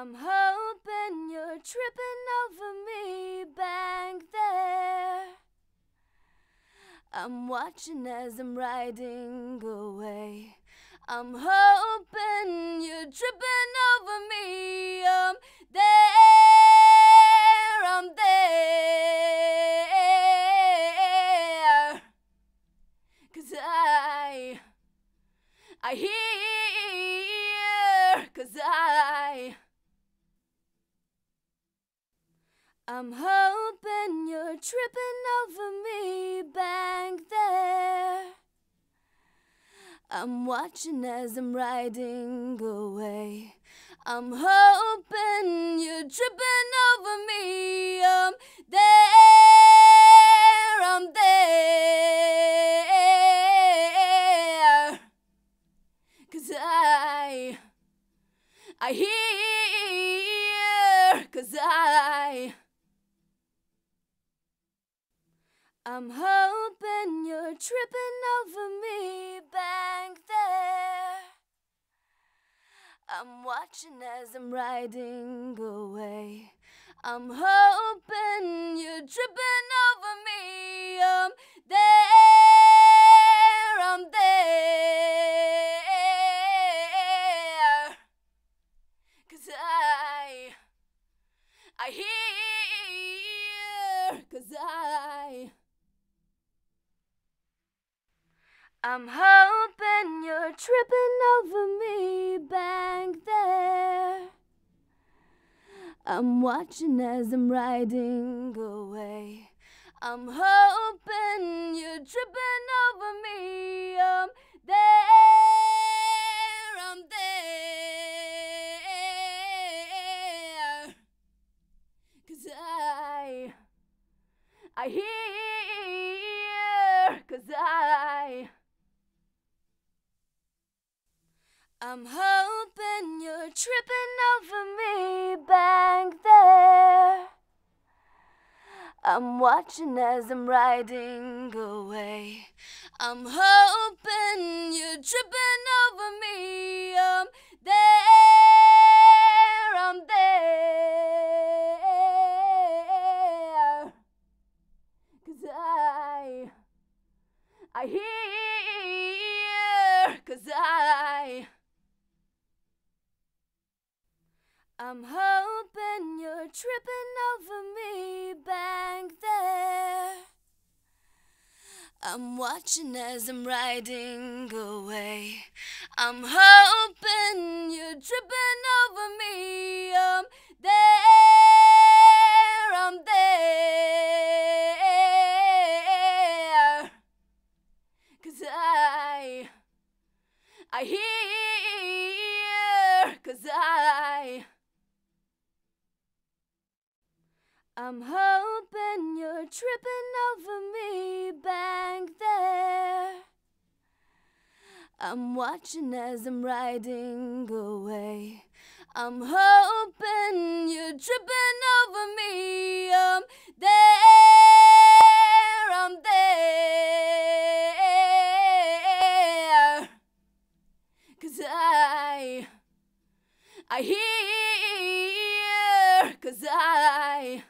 I'm hoping you're tripping over me back there. I'm watching as I'm riding away. I'm hoping you're tripping over me. I'm there, tripping over me back there. I'm watching as I'm riding away. I'm hoping you're tripping over me. I'm there, tripping over me back there. I'm watching as I'm riding away. I'm hoping you're tripping over me. I'm there, I'm hoping you're tripping over me back there. I'm watching as I'm riding away. I'm hoping you're tripping over me. I'm there, I'm there. Cause I, I hear, cause I, I'm hoping you're tripping over me back there. I'm watching as I'm riding away. I'm hoping you're tripping over me. I'm there, I'm there. Cause I, I hear, cause I, I'm hoping you're tripping over me back there. I'm watching as I'm riding away. I'm hoping you're tripping over me. I'm there, I'm watching as I'm riding away. I'm hoping you're tripping over me. I'm there, I'm there. Cause I, I hear, cause I,